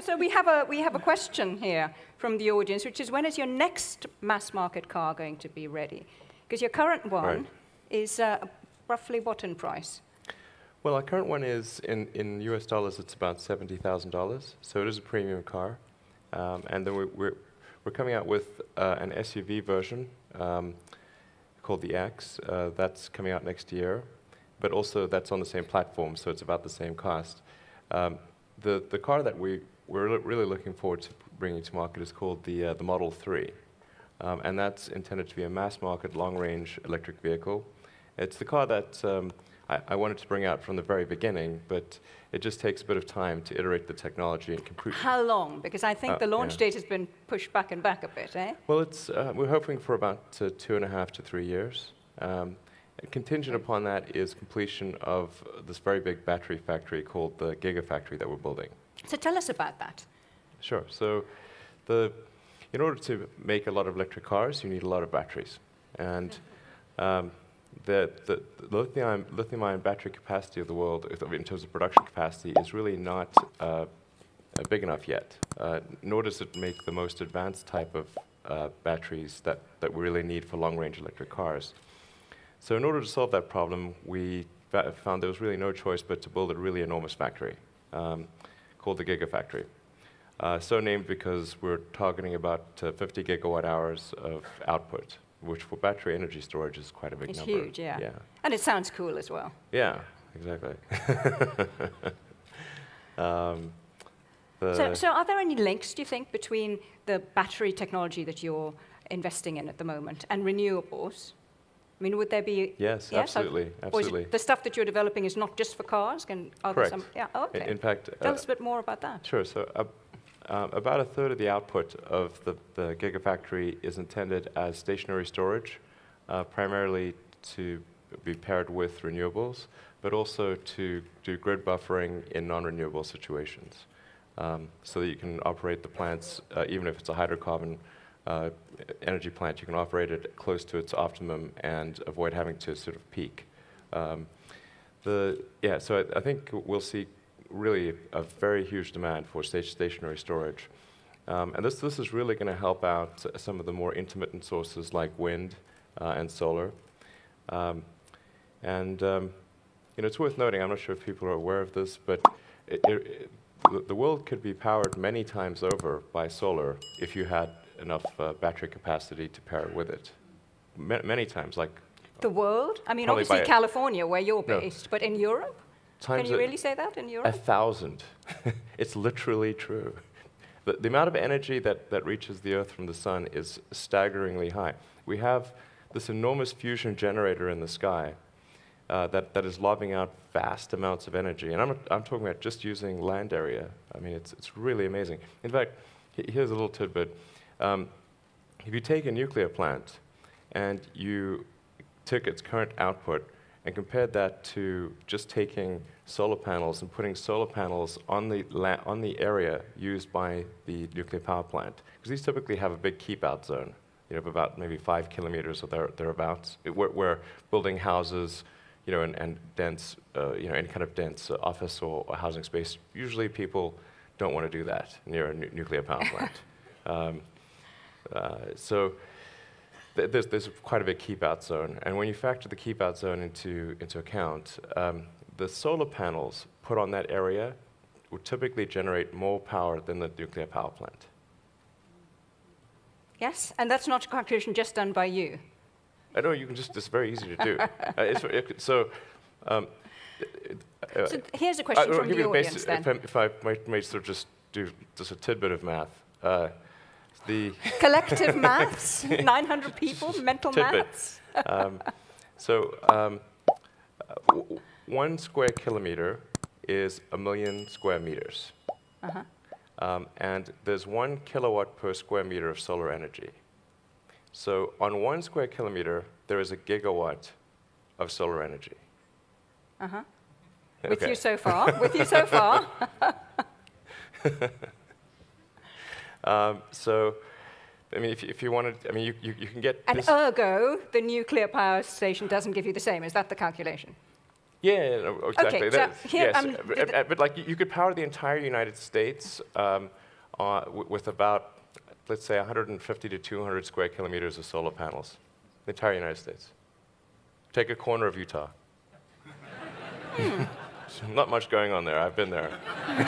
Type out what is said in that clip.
So we have a we have a question here from the audience, which is when is your next mass market car going to be ready? Because your current one Right. is uh, roughly what in price? Well, our current one is in, in US dollars, it's about $70,000. So it is a premium car. Um, and then we, we're, we're coming out with uh, an SUV version um, called the X. Uh, that's coming out next year. But also, that's on the same platform, so it's about the same cost. Um, the, the car that we, we're re- really looking forward to bringing to market is called the, uh, the Model 3. Um, and that's intended to be a mass market, long range electric vehicle. It's the car that um, I, I wanted to bring out from the very beginning, but it just takes a bit of time to iterate the technology and compute. How long? Because I think Uh, the launch yeah. date has been pushed back and back a bit, eh? Well, it's, uh, we're hoping for about uh, two and a half to three years. Um, contingent upon that is completion of this very big battery factory called the Gigafactory that we're building. So tell us about that. Sure. So, the, in order to make a lot of electric cars, you need a lot of batteries. And um, the, the, the lithium, lithium ion battery capacity of the world, in terms of production capacity, is really not uh, uh, big enough yet. Uh, nor does it make the most advanced type of uh, batteries that, that we really need for long range electric cars. So, in order to solve that problem, we found there was really no choice but to build a really enormous factory um, called the Gigafactory. Uh, so named because we're targeting about uh, 50 gigawatt hours of output, which for battery energy storage is quite a big It's number. huge, yeah. Yeah, And it sounds cool as well. yeah exactly. um, So, so are there any links, do you think, between the battery technology that you're investing in at the moment and renewables? I mean, would there be... yes, Yes, absolutely, absolutely. the stuff that you're developing is not just for cars? Can, Correct. some... Yeah, In- okay. In, fact, Tell uh, us a bit more about that. Sure. So uh, uh, about a third of the output of the, the Gigafactory is intended as stationary storage, uh, primarily to be paired with renewables, but also to do grid buffering in non-renewable situations, um, so that you can operate the plants, uh, even if it's a hydrocarbon uh, energy plant, you can operate it close to its optimum and avoid having to sort of peak. Um, the, yeah, so I, I think we'll see really a very huge demand for sta- stationary storage. Um, and this, this is really going to help out some of the more intermittent sources like wind uh, and solar. Um, and um, you know, it's worth noting, I'm not sure if people are aware of this, but it, it, the world could be powered many times over by solar if you had enough uh, battery capacity to pair it with it. Ma- many times, like The world? I mean, obviously California, where you're No. based, but in Europe? times Can you really say that in Europe? A thousand. it's literally true. The, the amount of energy that, that reaches the Earth from the sun is staggeringly high. We have this enormous fusion generator in the sky uh, that, that is lobbing out vast amounts of energy. And I'm, I'm talking about just using land area. I mean, it's, it's really amazing. In fact, here's a little tidbit. Um, if you take a nuclear plant and you took its current output and compared that to just taking solar panels and putting solar panels on the, on the area used by the nuclear power plant, because these typically have a big keep out zone, you know, of about maybe five kilometers or there, thereabouts, where, where building houses, you know, and, and dense, uh, you know, any kind of dense uh, office or, or housing space, usually people don't want to do that near a nu- nuclear power plant. um, uh, so th- there's, there's quite a big keep out zone. And when you factor the keep out zone into, into account, um, the solar panels put on that area would typically generate more power than the nuclear power plant. Yes? And that's not a calculation just done by you. I know you can just, it's very easy to do. uh, so, um, uh, So here's a question I'll from give the audience then. If, I- if I might, might sort of just do just a tidbit of math. Uh, the Collective maths? 900 people? Mental Tidbit. maths? um, so um, uh, one square kilometer is a million square meters. Uh-huh. Um, and there's one kilowatt per square meter of solar energy. So on one square kilometer, there is a gigawatt of solar energy. Uh-huh. With Okay. you so far? With you so far? Um, so, I mean, if, you- if you wanted, I mean, you, you, you can get And ergo, the nuclear power station doesn't give you the same. Is that the calculation? Yeah, no, exactly. so That- here, yes, um, but, but like you- you could power the entire United States um, uh, with about, let's say, 150 to 200 square kilometers of solar panels. The entire United States. Take a corner of Utah. Hmm. Not much going on there. I've been there.